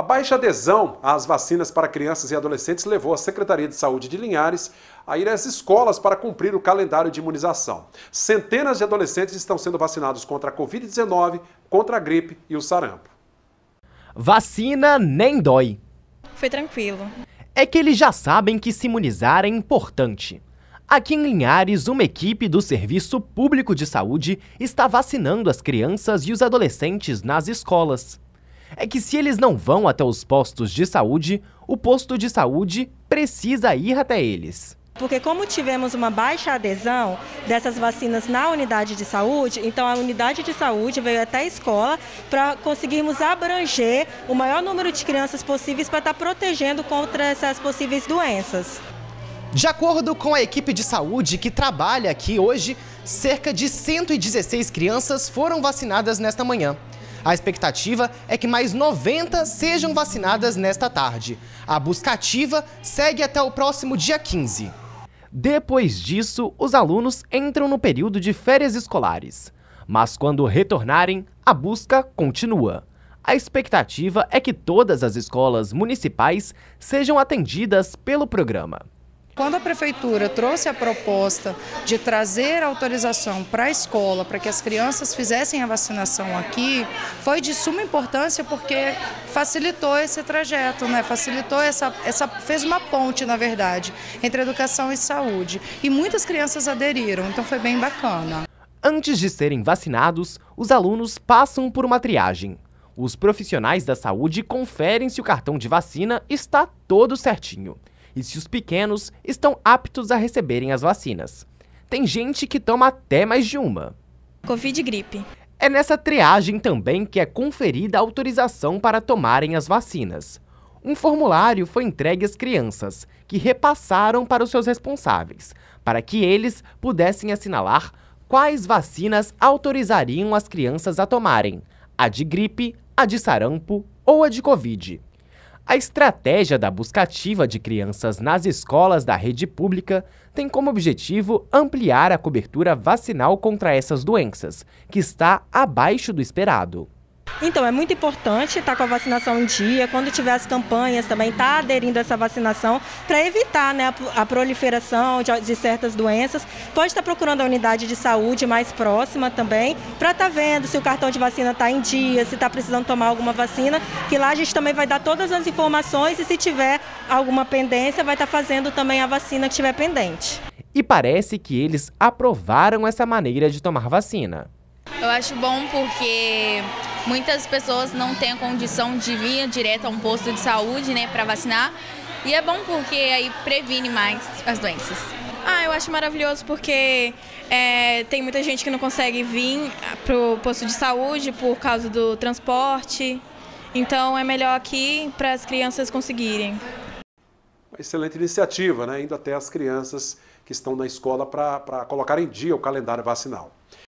A baixa adesão às vacinas para crianças e adolescentes levou a Secretaria de Saúde de Linhares a ir às escolas para cumprir o calendário de imunização. Centenas de adolescentes estão sendo vacinados contra a Covid-19, contra a gripe e o sarampo. Vacina nem dói. Foi tranquilo. É que eles já sabem que se imunizar é importante. Aqui em Linhares, uma equipe do Serviço Público de Saúde está vacinando as crianças e os adolescentes nas escolas é que se eles não vão até os postos de saúde, o posto de saúde precisa ir até eles. Porque como tivemos uma baixa adesão dessas vacinas na unidade de saúde, então a unidade de saúde veio até a escola para conseguirmos abranger o maior número de crianças possíveis para estar protegendo contra essas possíveis doenças. De acordo com a equipe de saúde que trabalha aqui hoje, cerca de 116 crianças foram vacinadas nesta manhã. A expectativa é que mais 90 sejam vacinadas nesta tarde. A buscativa segue até o próximo dia 15. Depois disso, os alunos entram no período de férias escolares. Mas quando retornarem, a busca continua. A expectativa é que todas as escolas municipais sejam atendidas pelo programa. Quando a prefeitura trouxe a proposta de trazer autorização para a escola para que as crianças fizessem a vacinação aqui, foi de suma importância porque facilitou esse trajeto, né? Facilitou essa, essa fez uma ponte, na verdade, entre educação e saúde. E muitas crianças aderiram, então foi bem bacana. Antes de serem vacinados, os alunos passam por uma triagem. Os profissionais da saúde conferem se o cartão de vacina está todo certinho e se os pequenos estão aptos a receberem as vacinas. Tem gente que toma até mais de uma. Covid e gripe. É nessa triagem também que é conferida a autorização para tomarem as vacinas. Um formulário foi entregue às crianças, que repassaram para os seus responsáveis, para que eles pudessem assinalar quais vacinas autorizariam as crianças a tomarem: a de gripe, a de sarampo ou a de Covid. A estratégia da busca ativa de crianças nas escolas da rede pública tem como objetivo ampliar a cobertura vacinal contra essas doenças, que está abaixo do esperado. Então, é muito importante estar com a vacinação em dia, quando tiver as campanhas também, estar tá aderindo a essa vacinação para evitar né, a proliferação de, de, certas doenças. Pode estar procurando a unidade de saúde mais próxima também, para estar tá vendo se o cartão de vacina está em dia, se está precisando tomar alguma vacina, que lá a gente também vai dar todas as informações e se tiver alguma pendência, vai estar tá fazendo também a vacina que estiver pendente. E parece que eles aprovaram essa maneira de tomar vacina. Eu acho bom porque muitas pessoas não têm a condição de vir direto a um posto de saúde né, para vacinar. E é bom porque aí previne mais as doenças. Ah, eu acho maravilhoso porque é, tem muita gente que não consegue vir para o posto de saúde por causa do transporte. Então é melhor aqui para as crianças conseguirem. Uma excelente iniciativa, né? indo até as crianças que estão na escola para colocar em dia o calendário vacinal.